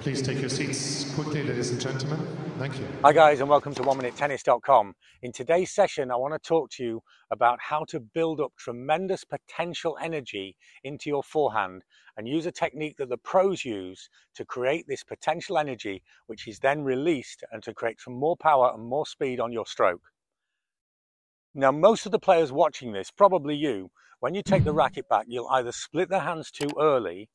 Please take your seats quickly, ladies and gentlemen. Thank you. Hi, guys, and welcome to OneMinuteTennis.com. In today's session, I want to talk to you about how to build up tremendous potential energy into your forehand and use a technique that the pros use to create this potential energy, which is then released and to create some more power and more speed on your stroke. Now, most of the players watching this, probably you, when you take the racket back, you'll either split the hands too early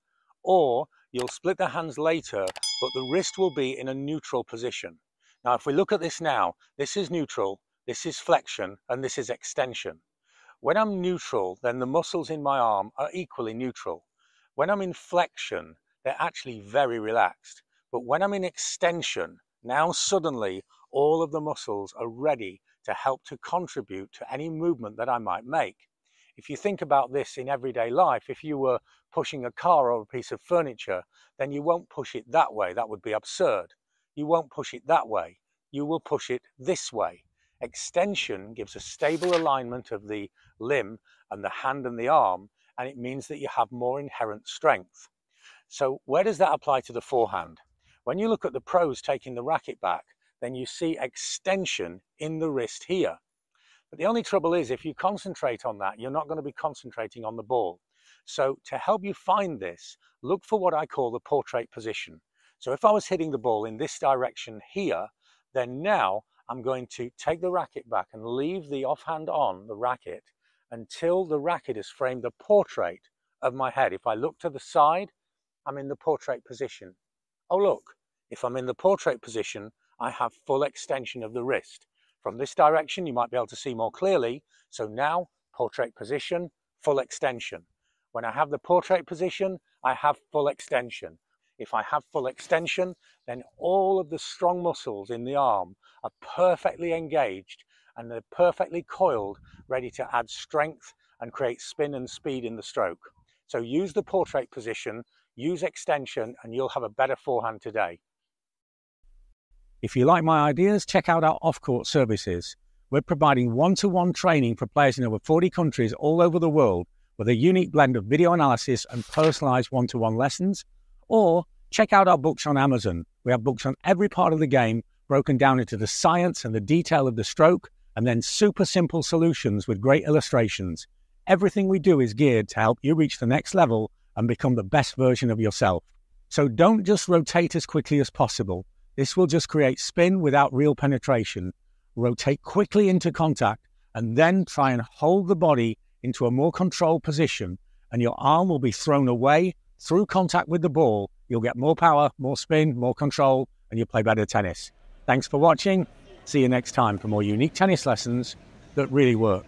or You'll split the hands later, but the wrist will be in a neutral position. Now, if we look at this now, this is neutral, this is flexion, and this is extension. When I'm neutral, then the muscles in my arm are equally neutral. When I'm in flexion, they're actually very relaxed. But when I'm in extension, now suddenly all of the muscles are ready to help to contribute to any movement that I might make. If you think about this in everyday life, if you were pushing a car or a piece of furniture, then you won't push it that way. That would be absurd. You won't push it that way. You will push it this way. Extension gives a stable alignment of the limb and the hand and the arm, and it means that you have more inherent strength. So where does that apply to the forehand? When you look at the pros taking the racket back, then you see extension in the wrist here. But the only trouble is if you concentrate on that, you're not going to be concentrating on the ball. So to help you find this, look for what I call the portrait position. So if I was hitting the ball in this direction here, then now I'm going to take the racket back and leave the offhand on the racket until the racket has framed the portrait of my head. If I look to the side, I'm in the portrait position. Oh look, if I'm in the portrait position, I have full extension of the wrist. From this direction, you might be able to see more clearly. So now, portrait position, full extension. When I have the portrait position, I have full extension. If I have full extension, then all of the strong muscles in the arm are perfectly engaged and they're perfectly coiled, ready to add strength and create spin and speed in the stroke. So use the portrait position, use extension, and you'll have a better forehand today. If you like my ideas, check out our off court services. We're providing one to one training for players in over 40 countries all over the world with a unique blend of video analysis and personalized one to one lessons. Or check out our books on Amazon. We have books on every part of the game, broken down into the science and the detail of the stroke, and then super simple solutions with great illustrations. Everything we do is geared to help you reach the next level and become the best version of yourself. So don't just rotate as quickly as possible. This will just create spin without real penetration. Rotate quickly into contact and then try and hold the body into a more controlled position, and your arm will be thrown away through contact with the ball. You'll get more power, more spin, more control, and you'll play better tennis. Thanks for watching. See you next time for more unique tennis lessons that really work.